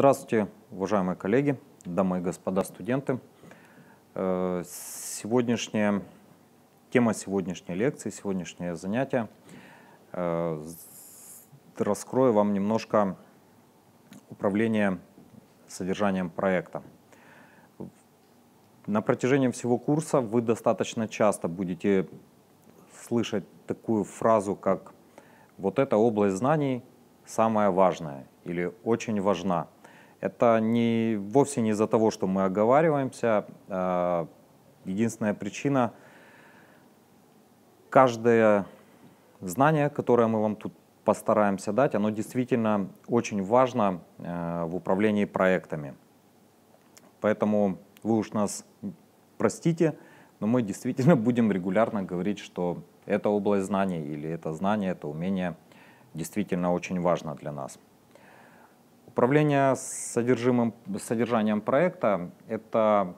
Здравствуйте, уважаемые коллеги, дамы и господа студенты. Э, сегодняшняя тема сегодняшней лекции, сегодняшнее занятие э, раскрою вам немножко управление содержанием проекта. На протяжении всего курса вы достаточно часто будете слышать такую фразу, как «вот эта область знаний самая важная» или «очень важна». Это не, вовсе не из-за того, что мы оговариваемся. А единственная причина — каждое знание, которое мы вам тут постараемся дать, оно действительно очень важно э, в управлении проектами. Поэтому вы уж нас простите, но мы действительно будем регулярно говорить, что эта область знаний или это знание, это умение действительно очень важно для нас. Управление содержимым, содержанием проекта — это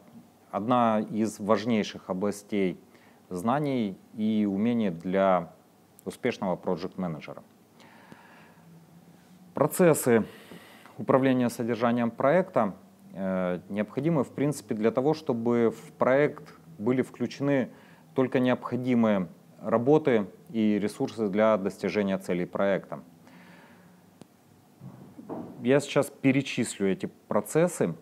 одна из важнейших областей знаний и умений для успешного проект-менеджера. Процессы управления содержанием проекта э, необходимы, в принципе, для того, чтобы в проект были включены только необходимые работы и ресурсы для достижения целей проекта я сейчас перечислю эти процессы.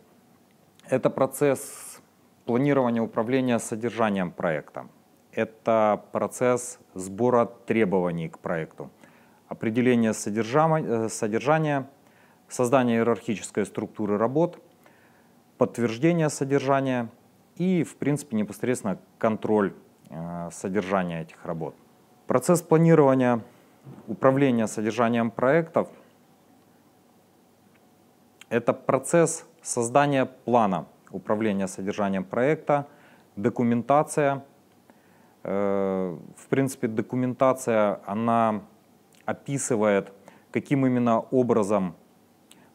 Это процесс планирования управления содержанием проекта. Это процесс сбора требований к проекту, определение э, содержания, создание иерархической структуры работ, подтверждение содержания и, в принципе, непосредственно контроль э, содержания этих работ. Процесс планирования управления содержанием проектов – это процесс создания плана управления содержанием проекта, документация. Э, в принципе, документация, она описывает, каким именно образом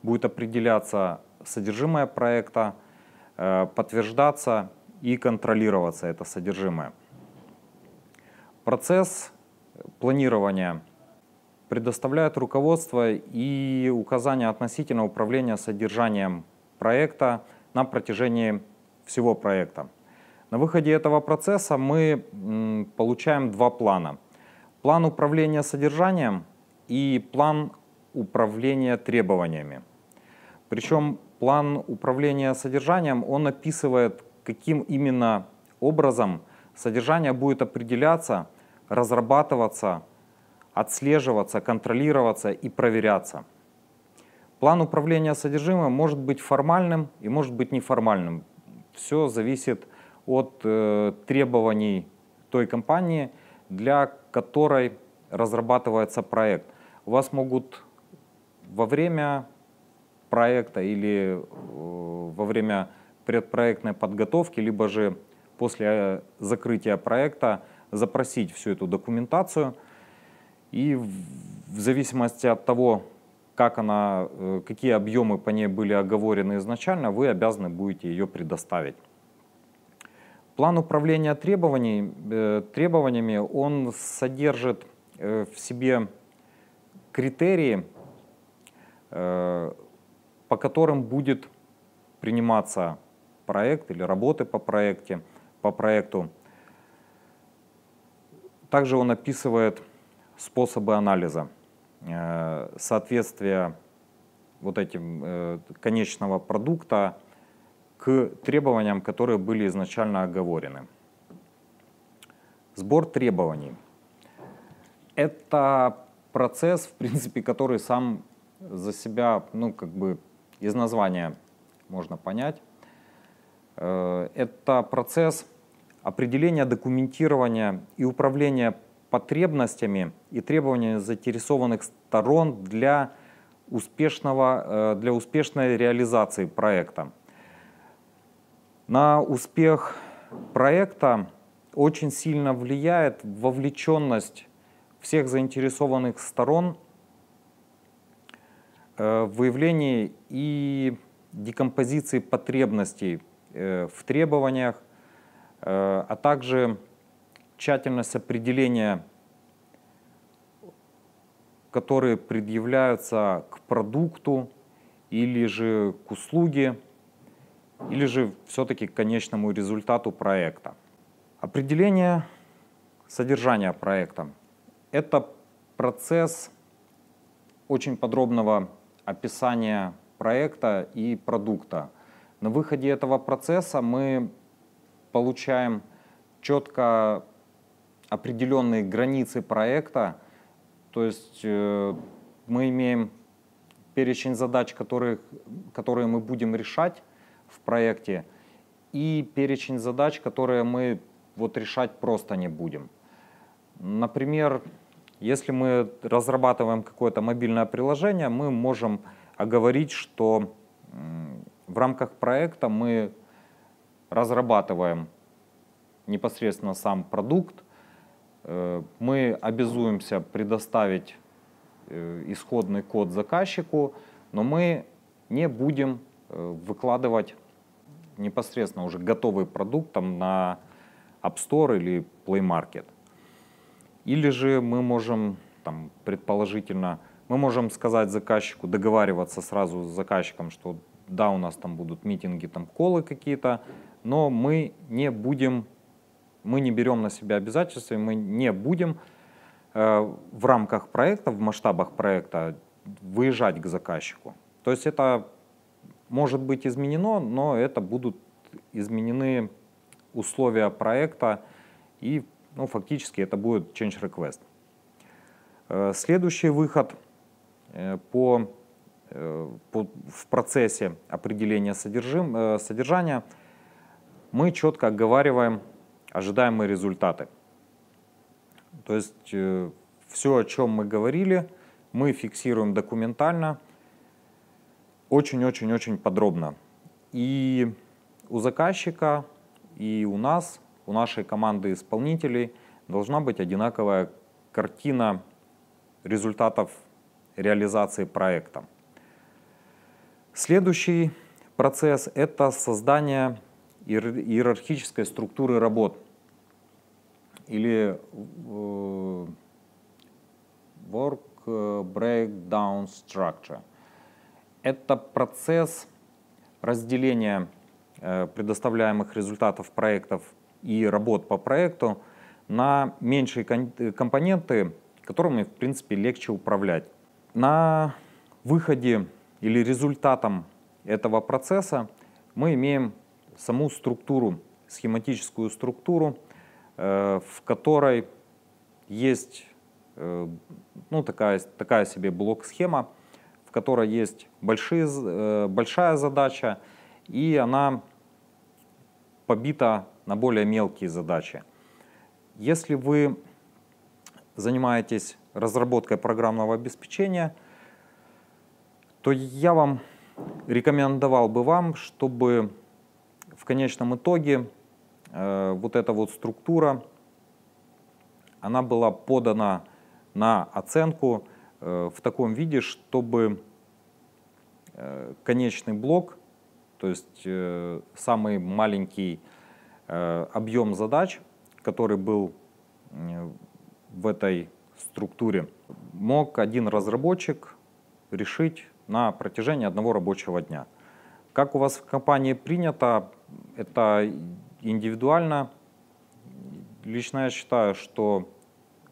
будет определяться содержимое проекта, э, подтверждаться и контролироваться это содержимое. Процесс планирования – предоставляет руководство и указания относительно управления содержанием проекта на протяжении всего проекта. На выходе этого процесса мы получаем два плана. План управления содержанием и план управления требованиями. Причем план управления содержанием, он описывает, каким именно образом содержание будет определяться, разрабатываться, отслеживаться, контролироваться и проверяться. План управления содержимым может быть формальным и может быть неформальным. Все зависит от э, требований той компании, для которой разрабатывается проект. У вас могут во время проекта или э, во время предпроектной подготовки, либо же после э, закрытия проекта запросить всю эту документацию – и в зависимости от того, как она, э, какие объемы по ней были оговорены изначально, вы обязаны будете ее предоставить. План управления требований, э, требованиями, он содержит э, в себе критерии, по которым будет приниматься проект или работы по, проекте, по проекту. Также он описывает способы анализа э, соответствия вот этим э, конечного продукта к требованиям, которые были изначально оговорены. Сбор требований. Это процесс, в принципе, который сам за себя, ну, как бы из названия можно понять. Э, это процесс определения, документирования и управления потребностями и требованиями заинтересованных сторон для, успешного, э, для успешной реализации проекта. На успех проекта очень сильно влияет вовлеченность всех заинтересованных сторон э, в выявлении и декомпозиции потребностей э, в требованиях, а также тщательность определения, которые предъявляются к продукту или же к услуге, или же все-таки к конечному результату проекта. Определение содержания проекта – это процесс очень подробного описания проекта и продукта. На выходе этого процесса мы получаем четко определенные границы проекта, то есть э, мы имеем перечень задач, которые, которые мы будем решать в проекте, и перечень задач, которые мы вот решать просто не будем. Например, если мы разрабатываем какое-то мобильное приложение, мы можем оговорить, что в рамках проекта мы разрабатываем непосредственно сам продукт, мы обязуемся предоставить э, исходный код заказчику, но мы не будем э, выкладывать непосредственно уже готовый продукт там, на App Store или Play Market. Или же мы можем, там, предположительно, мы можем сказать заказчику, договариваться сразу с заказчиком, что да, у нас там будут митинги, там колы какие-то, но мы не будем, мы не берем на себя обязательства, мы не будем э, в рамках проекта, в масштабах проекта выезжать к заказчику. То есть это может быть изменено, но это будут изменены условия проекта и ну, фактически это будет change request. Э, следующий выход э, по, по, в процессе определения содержим, содержания мы четко оговариваем ожидаемые результаты. То есть все, о чем мы говорили, мы фиксируем документально, очень-очень-очень подробно. И у заказчика, и у нас у нашей команды исполнителей должна быть одинаковая картина результатов реализации проекта. Следующий процесс – это создание иерархической структуры работ или э, Work Breakdown Structure. Это процесс разделения э, предоставляемых результатов проектов и работ по проекту на меньшие компоненты, которыми, в принципе, легче управлять. На выходе или результатом этого процесса мы имеем саму структуру, схематическую структуру, э, в которой есть э, ну, такая, такая себе блок-схема, в которой есть большие, э, большая задача, и она побита на более мелкие задачи. Если вы занимаетесь разработкой программного обеспечения, то я вам рекомендовал бы вам, чтобы в конечном итоге э, вот эта вот структура, она была подана на оценку э, в таком виде, чтобы э, конечный блок, то есть э, самый маленький Э, объем задач, который был в этой структуре, мог один разработчик решить на протяжении одного рабочего дня. Как у вас в компании принято, это индивидуально. Лично я считаю, что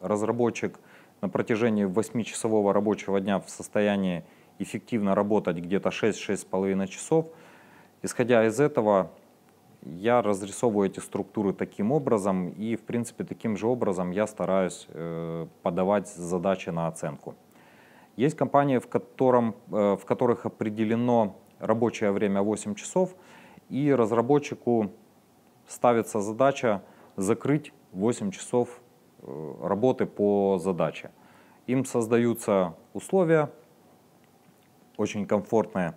разработчик на протяжении 8-часового рабочего дня в состоянии эффективно работать где-то 6-6,5 часов. Исходя из этого, я разрисовываю эти структуры таким образом, и, в принципе, таким же образом я стараюсь э, подавать задачи на оценку. Есть компании, в, котором, э, в которых определено рабочее время 8 часов, и разработчику ставится задача закрыть 8 часов э, работы по задаче. Им создаются условия очень комфортные,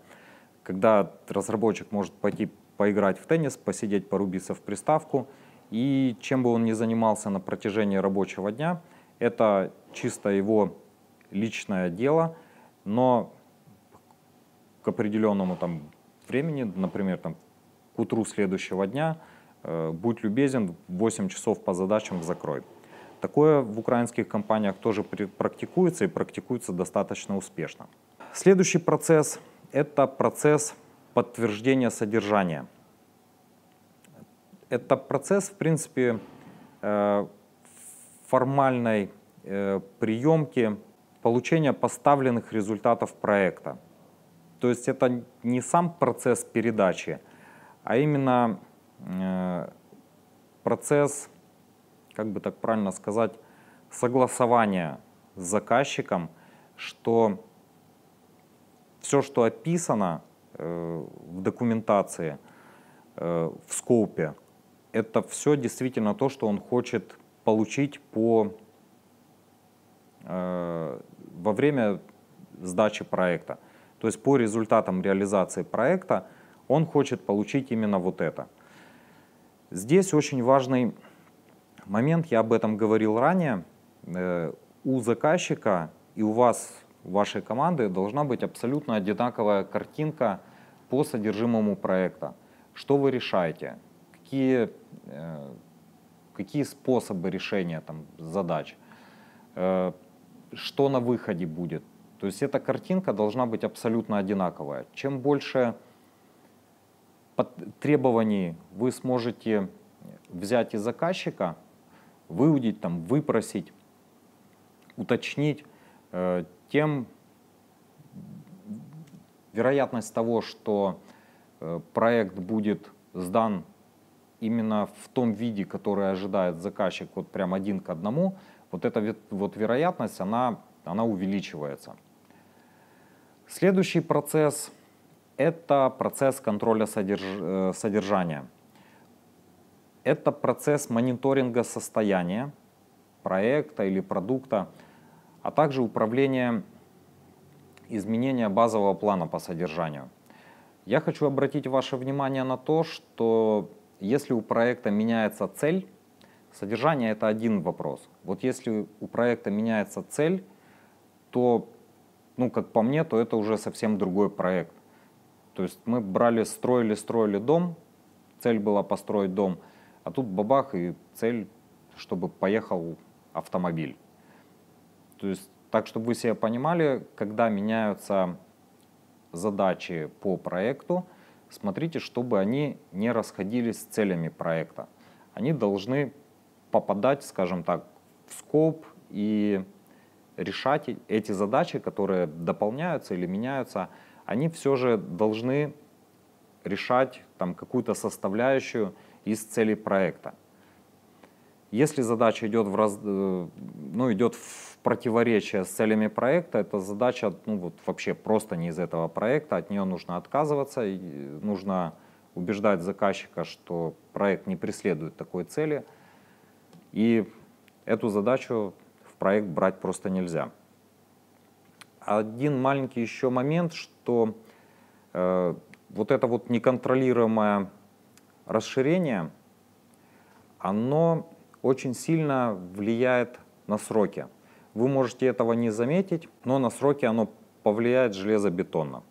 когда разработчик может пойти поиграть в теннис, посидеть, порубиться в приставку. И чем бы он ни занимался на протяжении рабочего дня, это чисто его личное дело, но к определенному там времени, например, там, к утру следующего дня, будь любезен, 8 часов по задачам закрой. Такое в украинских компаниях тоже практикуется и практикуется достаточно успешно. Следующий процесс это процесс подтверждения содержания. Это процесс, в принципе, э, формальной э, приемки получения поставленных результатов проекта. То есть это не сам процесс передачи, а именно э, процесс, как бы так правильно сказать, согласования с заказчиком, что все, что описано э, в документации, э, в скопе, это все действительно то, что он хочет получить по, э, во время сдачи проекта. То есть по результатам реализации проекта он хочет получить именно вот это. Здесь очень важный момент, я об этом говорил ранее, у заказчика и у вас вашей команды должна быть абсолютно одинаковая картинка по содержимому проекта. Что вы решаете? Какие, э, какие способы решения там, задач? Э, что на выходе будет? То есть эта картинка должна быть абсолютно одинаковая. Чем больше требований вы сможете взять из заказчика, выудить, там, выпросить, уточнить, э, тем вероятность того, что э, проект будет сдан именно в том виде, который ожидает заказчик, вот прям один к одному, вот эта вот вероятность, она, она увеличивается. Следующий процесс – это процесс контроля содерж... Э, содержания. Это процесс мониторинга состояния проекта или продукта – а также управление изменения базового плана по содержанию. Я хочу обратить ваше внимание на то, что если у проекта меняется цель, содержание это один вопрос. Вот если у проекта меняется цель, то, ну, как по мне, то это уже совсем другой проект. То есть мы брали, строили, строили дом, цель была построить дом, а тут бабах и цель, чтобы поехал автомобиль. То есть, так, чтобы вы себе понимали, когда меняются задачи по проекту, смотрите, чтобы они не расходились с целями проекта. Они должны попадать, скажем так, в скоп и решать эти задачи, которые дополняются или меняются, они все же должны решать там какую-то составляющую из целей проекта. Если задача идет в, раз, э, ну, идет в противоречие с целями проекта, эта задача ну, вот, вообще просто не из этого проекта, от нее нужно отказываться, и нужно убеждать заказчика, что проект не преследует такой цели, и эту задачу в проект брать просто нельзя. Один маленький еще момент, что э, вот это вот неконтролируемое расширение, оно очень сильно влияет на сроки. Вы можете этого не заметить, но на сроки оно повлияет железобетонно.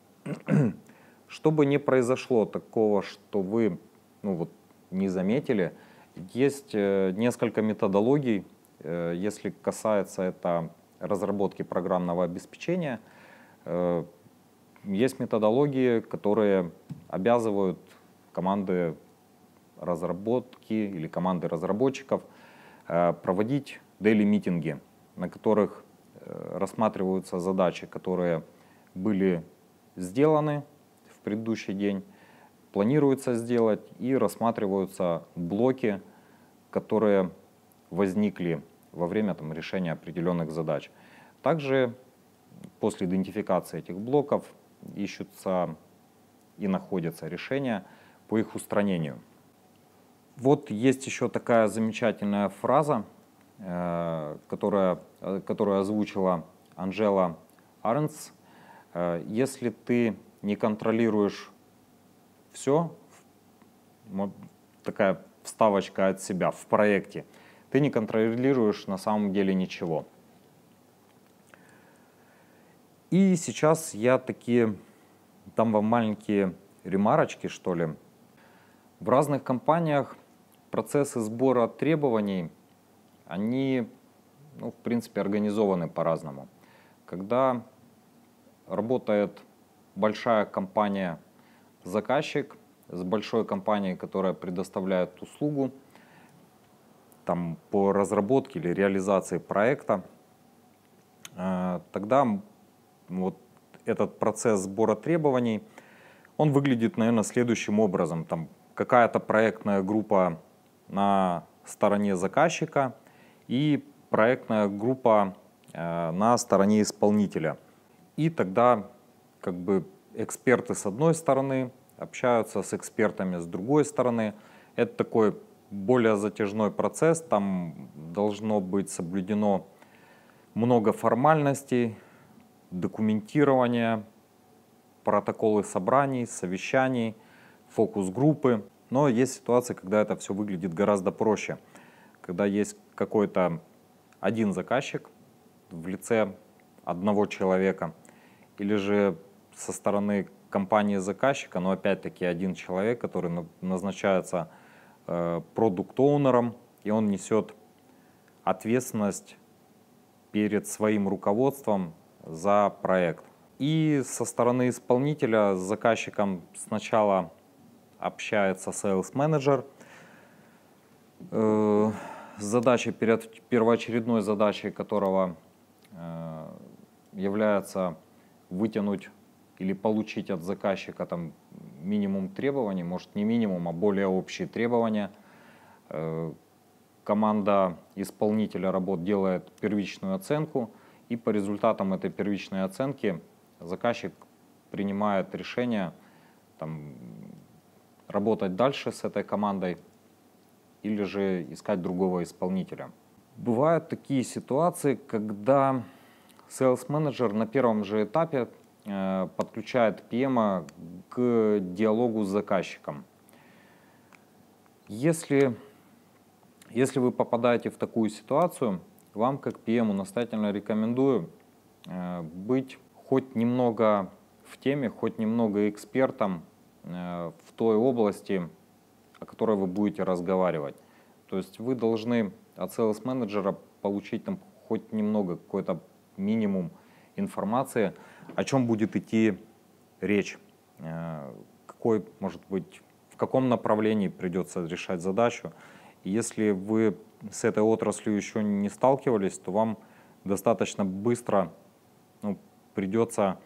Чтобы не произошло такого, что вы ну вот, не заметили, есть э, несколько методологий, э, если касается это разработки программного обеспечения. Э, есть методологии, которые обязывают команды разработки или команды разработчиков – Э, проводить дейли-митинги, на которых э, рассматриваются задачи, которые были сделаны в предыдущий день, планируется сделать и рассматриваются блоки, которые возникли во время там, решения определенных задач. Также после идентификации этих блоков ищутся и находятся решения по их устранению. Вот есть еще такая замечательная фраза, э, которая, которую озвучила Анжела Арнс. Э, Если ты не контролируешь все, такая вставочка от себя в проекте, ты не контролируешь на самом деле ничего. И сейчас я такие, там вам маленькие ремарочки, что ли. В разных компаниях процессы сбора требований, они, ну, в принципе, организованы по-разному. Когда работает большая компания-заказчик с большой компанией, которая предоставляет услугу там, по разработке или реализации проекта, э, тогда вот этот процесс сбора требований, он выглядит, наверное, следующим образом. Там какая-то проектная группа на стороне заказчика и проектная группа э, на стороне исполнителя. И тогда как бы эксперты с одной стороны общаются с экспертами с другой стороны. Это такой более затяжной процесс, там должно быть соблюдено много формальностей, документирования, протоколы собраний, совещаний, фокус-группы. Но есть ситуации, когда это все выглядит гораздо проще. Когда есть какой-то один заказчик в лице одного человека, или же со стороны компании заказчика, но опять-таки один человек, который назначается продукт-оунером, и он несет ответственность перед своим руководством за проект. И со стороны исполнителя с заказчиком сначала общается sales менеджер э, задачей, первоочередной задачей которого э, является вытянуть или получить от заказчика там минимум требований, может не минимум, а более общие требования. Э, команда исполнителя работ делает первичную оценку, и по результатам этой первичной оценки заказчик принимает решение там, работать дальше с этой командой или же искать другого исполнителя. Бывают такие ситуации, когда sales менеджер на первом же этапе подключает PM к диалогу с заказчиком. Если, если вы попадаете в такую ситуацию, вам как PM настоятельно рекомендую э, быть хоть немного в теме, хоть немного экспертом э, в той области, о которой вы будете разговаривать. То есть вы должны от sales менеджера получить там хоть немного, какой-то минимум информации, о чем будет идти речь, э, какой, может быть, в каком направлении придется решать задачу. Если вы с этой отраслью еще не сталкивались, то вам достаточно быстро ну, придется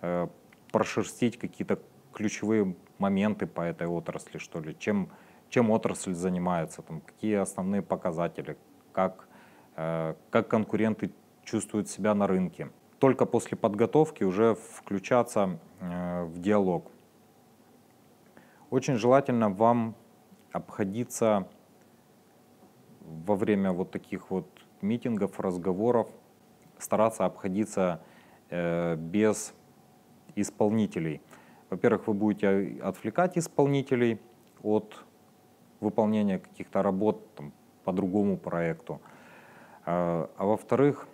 э, прошерстить какие-то ключевые моменты по этой отрасли, что ли, чем, чем отрасль занимается, там, какие основные показатели, как, э, как конкуренты чувствуют себя на рынке. Только после подготовки уже включаться э, в диалог. Очень желательно вам обходиться во время вот таких вот митингов, разговоров, стараться обходиться э, без исполнителей. Во-первых, вы будете отвлекать исполнителей от выполнения каких-то работ там, по другому проекту. А, а во-вторых,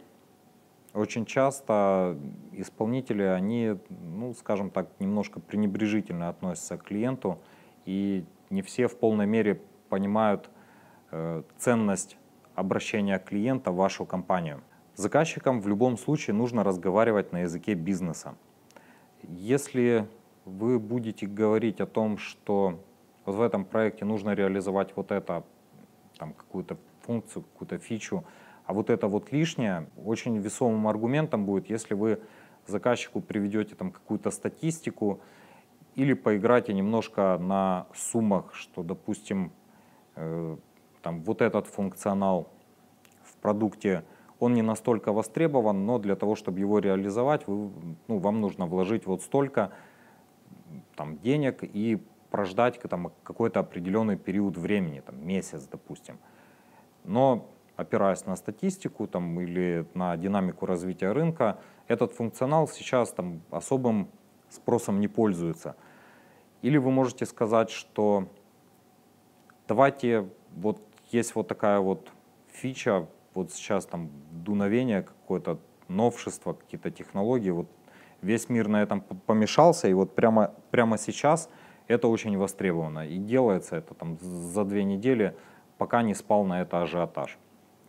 очень часто исполнители, они, ну, скажем так, немножко пренебрежительно относятся к клиенту, и не все в полной мере понимают, Э, ценность обращения клиента в вашу компанию. Заказчикам в любом случае нужно разговаривать на языке бизнеса. Если вы будете говорить о том, что вот в этом проекте нужно реализовать вот это, там какую-то функцию, какую-то фичу, а вот это вот лишнее, очень весомым аргументом будет, если вы заказчику приведете там какую-то статистику или поиграете немножко на суммах, что, допустим, э, там, вот этот функционал в продукте, он не настолько востребован, но для того, чтобы его реализовать, вы, ну, вам нужно вложить вот столько там, денег и прождать там, какой-то определенный период времени, там, месяц, допустим. Но опираясь на статистику там, или на динамику развития рынка, этот функционал сейчас там, особым спросом не пользуется. Или вы можете сказать, что давайте вот есть вот такая вот фича, вот сейчас там дуновение какое-то, новшество, какие-то технологии, вот весь мир на этом помешался, и вот прямо, прямо сейчас это очень востребовано. И делается это там за две недели, пока не спал на это ажиотаж.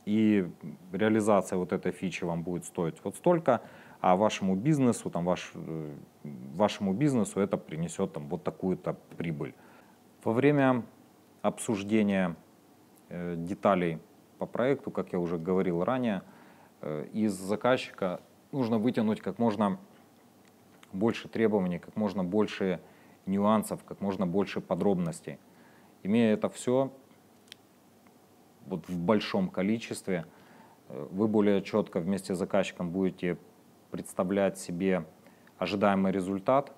И реализация вот этой фичи вам будет стоить вот столько, а вашему бизнесу, там, ваш, вашему бизнесу это принесет там, вот такую-то прибыль. Во время обсуждения э, деталей по проекту, как я уже говорил ранее, э, из заказчика нужно вытянуть как можно больше требований, как можно больше нюансов, как можно больше подробностей. Имея это все вот в большом количестве, э, вы более четко вместе с заказчиком будете представлять себе ожидаемый результат.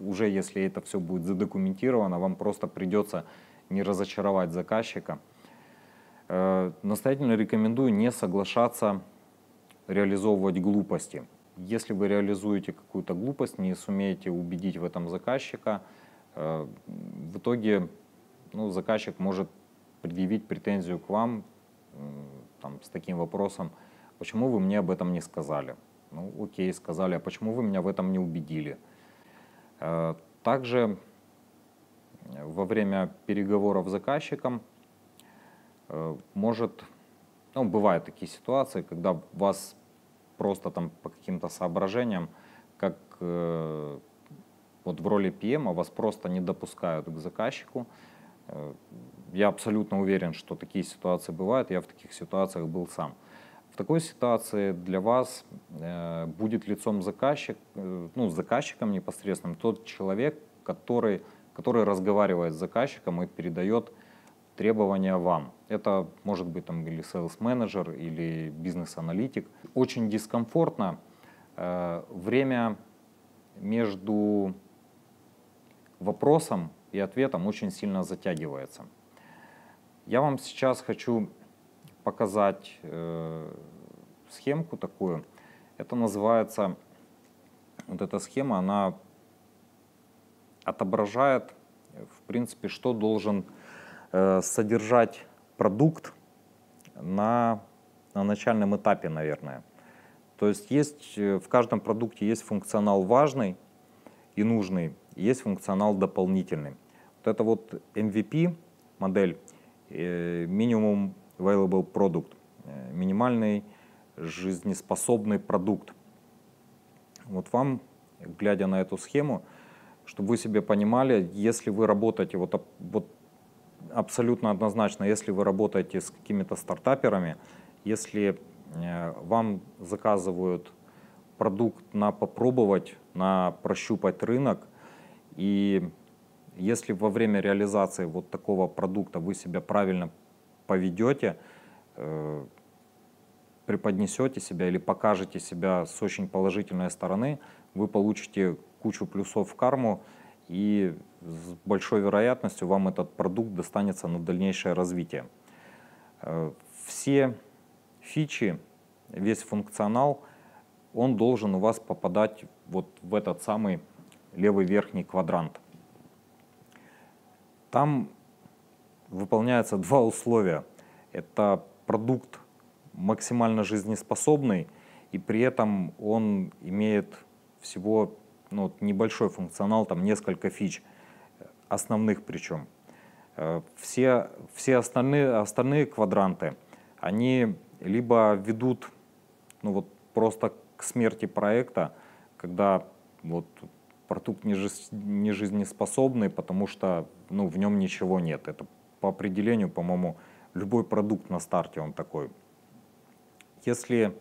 Уже если это все будет задокументировано, вам просто придется не разочаровать заказчика. Э, настоятельно рекомендую не соглашаться реализовывать глупости. Если вы реализуете какую-то глупость, не сумеете убедить в этом заказчика, э, в итоге ну, заказчик может предъявить претензию к вам там, с таким вопросом, почему вы мне об этом не сказали. Ну, окей, сказали, а почему вы меня в этом не убедили? Э, также во время переговоров с заказчиком э, может, ну, бывают такие ситуации, когда вас просто там по каким-то соображениям, как э, вот в роли PM вас просто не допускают к заказчику. Я абсолютно уверен, что такие ситуации бывают, я в таких ситуациях был сам. В такой ситуации для вас э, будет лицом заказчик, э, ну, заказчиком непосредственным тот человек, который, который разговаривает с заказчиком и передает требования вам. Это может быть там или sales менеджер или бизнес-аналитик. Очень дискомфортно э, время между вопросом и ответом очень сильно затягивается. Я вам сейчас хочу показать э, схемку такую. Это называется, вот эта схема, она отображает, в принципе, что должен э, содержать продукт на, на начальном этапе, наверное. То есть есть э, в каждом продукте есть функционал важный и нужный, есть функционал дополнительный. Вот это вот MVP модель, э, минимум available product, э, минимальный жизнеспособный продукт. Вот вам, глядя на эту схему, чтобы вы себе понимали, если вы работаете, вот, вот абсолютно однозначно, если вы работаете с какими-то стартаперами, если э, вам заказывают продукт на попробовать, на прощупать рынок, и если во время реализации вот такого продукта вы себя правильно поведете, э, преподнесете себя или покажете себя с очень положительной стороны, вы получите кучу плюсов в карму, и с большой вероятностью вам этот продукт достанется на дальнейшее развитие. Э, все фичи, весь функционал, он должен у вас попадать вот в этот самый левый верхний квадрант. Там выполняются два условия. Это продукт максимально жизнеспособный, и при этом он имеет всего ну, небольшой функционал, там несколько фич, основных причем. Э, все, все остальные, остальные квадранты, они либо ведут ну, вот, просто к смерти проекта, когда вот, продукт не, не жизнеспособный, потому что ну, в нем ничего нет. Это по определению, по-моему, любой продукт на старте он такой. Если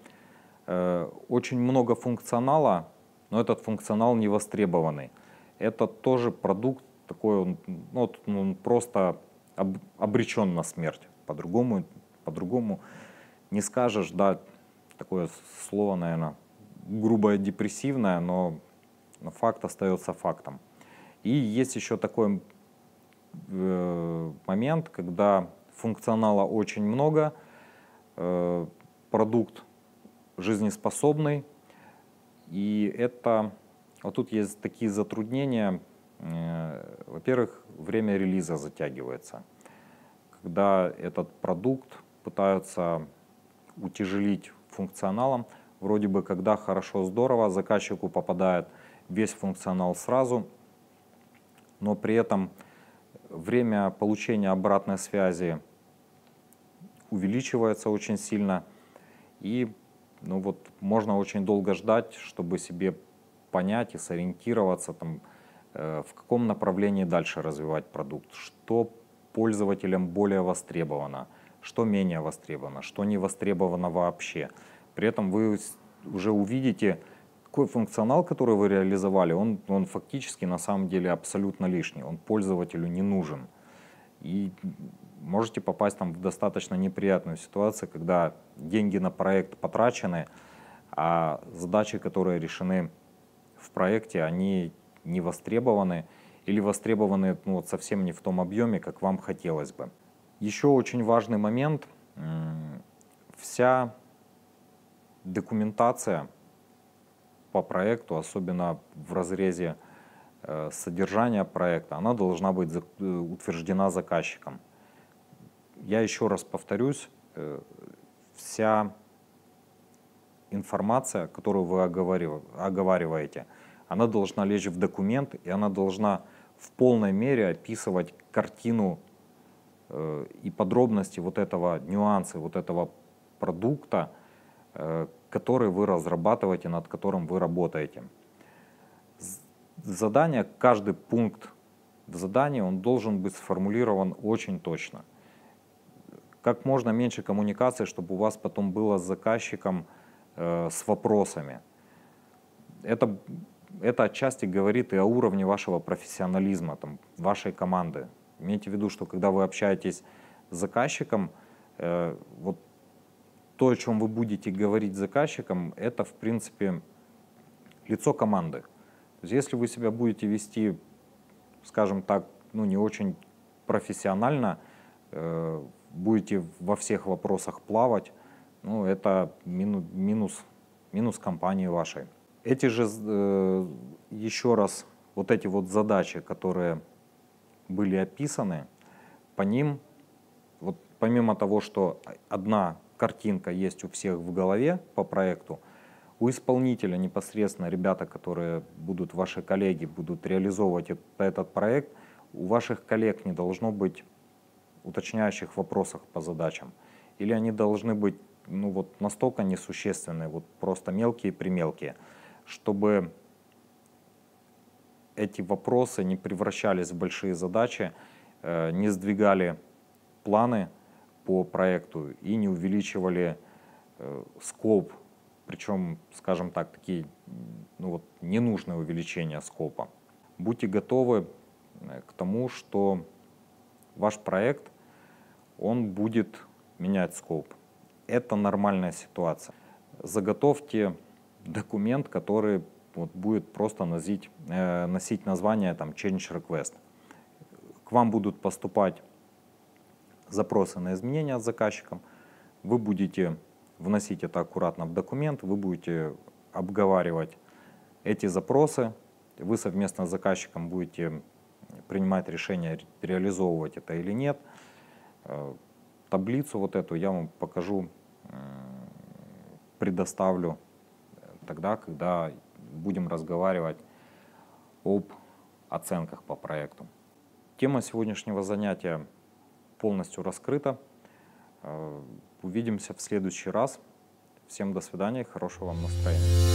э, очень много функционала, но этот функционал не востребованный, это тоже продукт такой, он, ну, он просто об, обречен на смерть. По-другому, по-другому не скажешь, да, такое слово, наверное, грубое депрессивное, но, но факт остается фактом. И есть еще такой э, момент, когда функционала очень много, э, продукт жизнеспособный, и это, вот тут есть такие затруднения, э, во-первых, время релиза затягивается, когда этот продукт пытаются утяжелить функционалом, вроде бы когда хорошо, здорово, заказчику попадает весь функционал сразу, но при этом время получения обратной связи увеличивается очень сильно, и ну вот, можно очень долго ждать, чтобы себе понять и сориентироваться, там, э, в каком направлении дальше развивать продукт, что пользователям более востребовано, что менее востребовано, что не востребовано вообще. При этом вы уже увидите, какой функционал, который вы реализовали, он, он фактически на самом деле абсолютно лишний, он пользователю не нужен. И можете попасть там в достаточно неприятную ситуацию, когда деньги на проект потрачены, а задачи, которые решены в проекте, они не востребованы или востребованы ну, вот совсем не в том объеме, как вам хотелось бы. Еще очень важный момент. Вся документация по проекту, особенно в разрезе э, содержания проекта, она должна быть э, утверждена заказчиком. Я еще раз повторюсь, э, вся информация, которую вы оговариваете, она должна лечь в документ, и она должна в полной мере описывать картину и подробности вот этого нюанса, вот этого продукта, который вы разрабатываете, над которым вы работаете. Задание, каждый пункт в задании, он должен быть сформулирован очень точно. Как можно меньше коммуникации, чтобы у вас потом было с заказчиком э, с вопросами. Это это отчасти говорит и о уровне вашего профессионализма, там, вашей команды. Имейте в виду, что когда вы общаетесь с заказчиком, э, вот то, о чем вы будете говорить с заказчиком, это, в принципе, лицо команды. То есть, если вы себя будете вести, скажем так, ну, не очень профессионально, э, будете во всех вопросах плавать, ну, это мину, минус, минус компании вашей. Эти же, э, еще раз, вот эти вот задачи, которые были описаны, по ним, вот помимо того, что одна картинка есть у всех в голове по проекту, у исполнителя непосредственно ребята, которые будут ваши коллеги, будут реализовывать этот проект, у ваших коллег не должно быть уточняющих вопросов по задачам. Или они должны быть ну, вот настолько несущественные, вот просто мелкие-примелкие чтобы эти вопросы не превращались в большие задачи, э, не сдвигали планы по проекту и не увеличивали э, скоп, причем, скажем так, такие ну вот, ненужные увеличения скопа. Будьте готовы э, к тому, что ваш проект, он будет менять скоп. Это нормальная ситуация. Заготовьте документ, который вот, будет просто носить, э, носить название там, Change Request. К вам будут поступать запросы на изменения от заказчиком. Вы будете вносить это аккуратно в документ, вы будете обговаривать эти запросы, вы совместно с заказчиком будете принимать решение, реализовывать это или нет. Э, таблицу вот эту я вам покажу, предоставлю тогда, когда будем разговаривать об оценках по проекту. Тема сегодняшнего занятия полностью раскрыта. Э, увидимся в следующий раз. Всем до свидания, хорошего вам настроения.